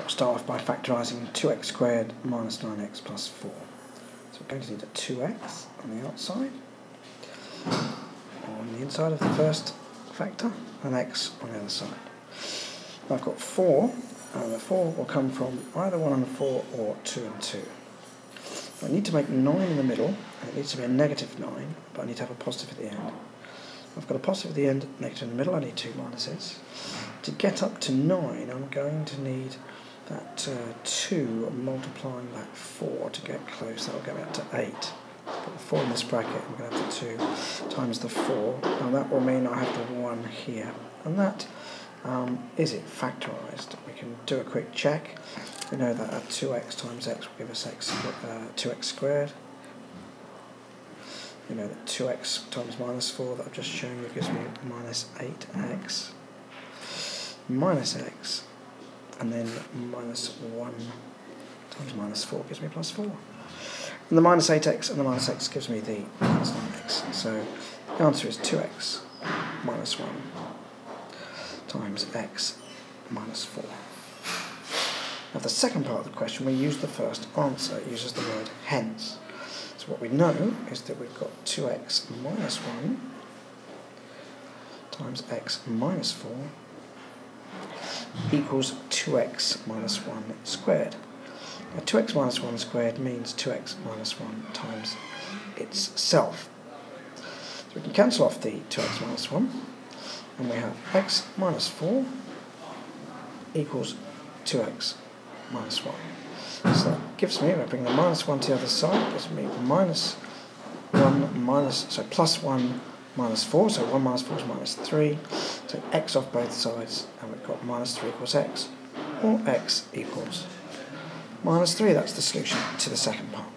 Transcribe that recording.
I'll start off by factorising 2x squared minus 9x plus 4. So we're going to need a 2x on the outside, on the inside of the first factor, and x on the other side. I've got 4, and the 4 will come from either 1 and 4 or 2 and 2. I need to make 9 in the middle, and it needs to be a negative 9, but I need to have a positive at the end. I've got a positive at the end, negative in the middle, I need two minuses. To get up to 9, I'm going to need that uh, 2 multiplying that 4 to get close. That will get me up to 8. Put the 4 in this bracket, I'm going to have the 2 times the 4. Now that will mean I have the 1 here. And that um, is it factorised. We can do a quick check. We know that 2x times x will give us x, uh, 2x squared you know that 2x times minus 4 that I've just shown you gives me minus 8x minus x and then minus 1 times minus 4 gives me plus 4 and the minus 8x and the minus x gives me the minus 9x so the answer is 2x minus 1 times x minus 4 now the second part of the question we use the first answer it uses the word hence. So what we know is that we've got 2x minus 1 times x minus 4 equals 2x minus 1 squared. Now 2x minus 1 squared means 2x minus 1 times itself. So we can cancel off the 2x minus 1 and we have x minus 4 equals 2x minus 1. So that gives me, if I bring the minus 1 to the other side, gives me minus 1 minus, so plus 1 minus 4, so 1 minus 4 is minus 3. So x off both sides, and we've got minus 3 equals x, or x equals minus 3. That's the solution to the second part.